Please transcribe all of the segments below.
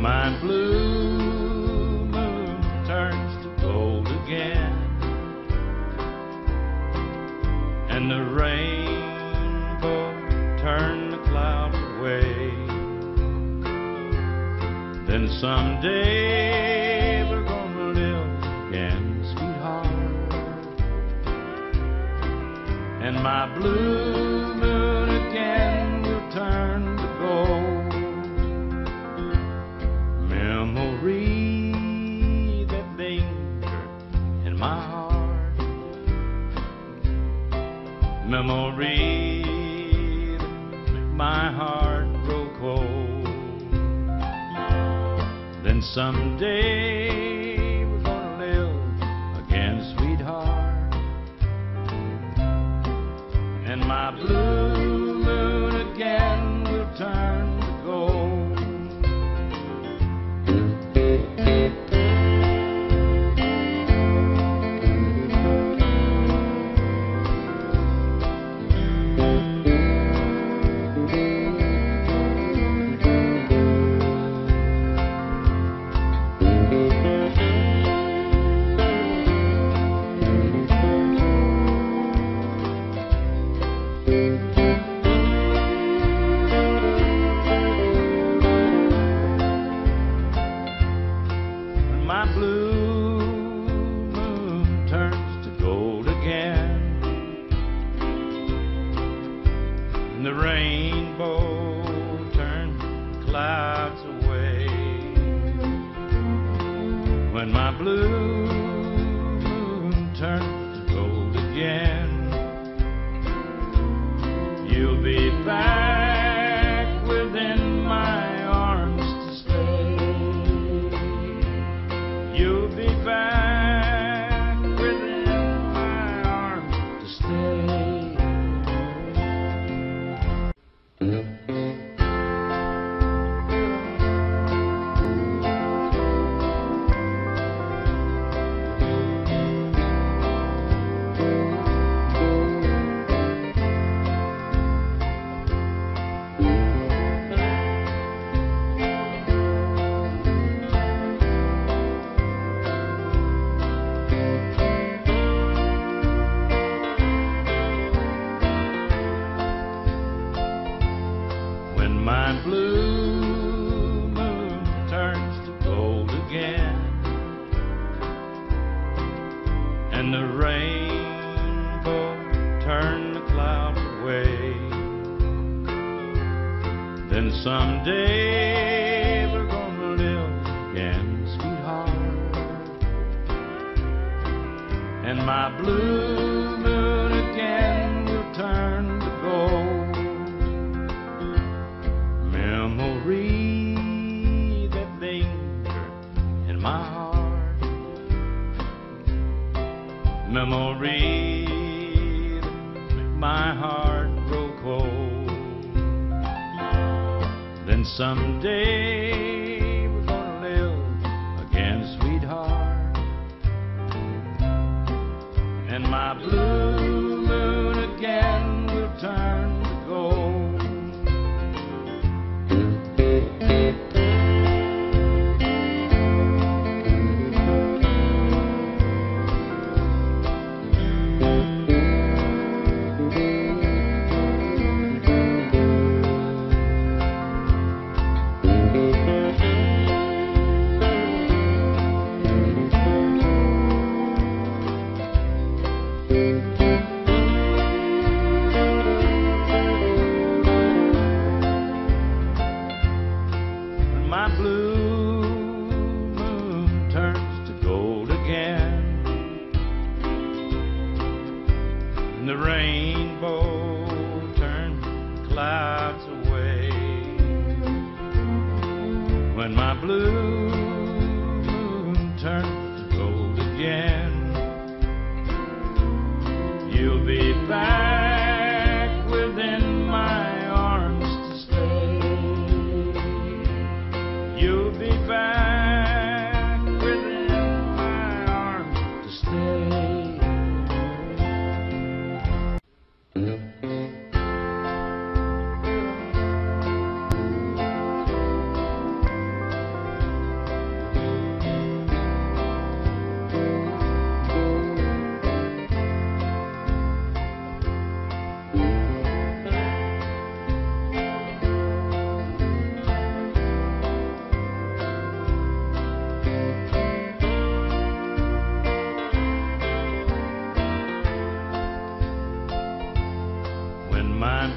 my blue moon turns to gold again, and the rainbow turn the clouds away, then someday we're gonna live again, sweetheart, and my blue Memory make my heart grow cold. Then someday we're gonna live again, sweetheart. And my blue my blue moon turns to gold again, and the rainbow turns clouds away. When my blue the rainbow turn the clouds away. Then someday we're gonna live again sweetheart and my blue Memory make my heart grow cold. Then someday we're gonna live again, sweetheart. And my blue when my blue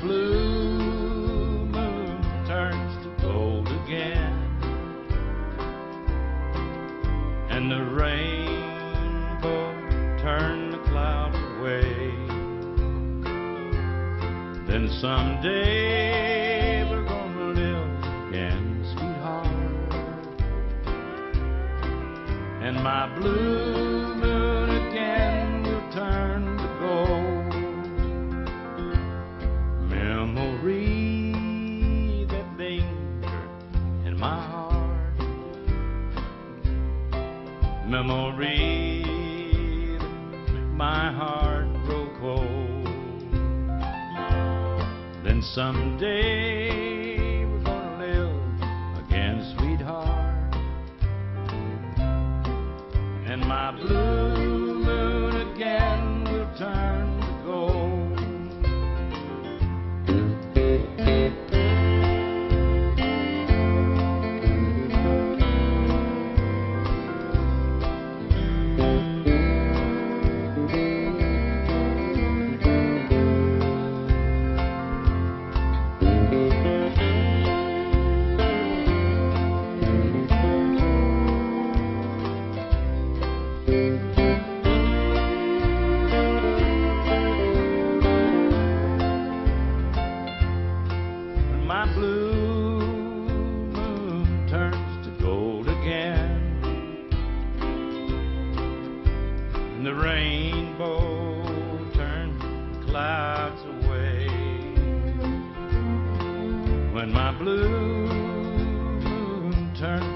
blue moon turns to gold again, and the rainbow turned the cloud away. Then someday we're gonna live again, sweetheart, and my blue. My heart grow cold. Then someday clouds away. When my blue moon turns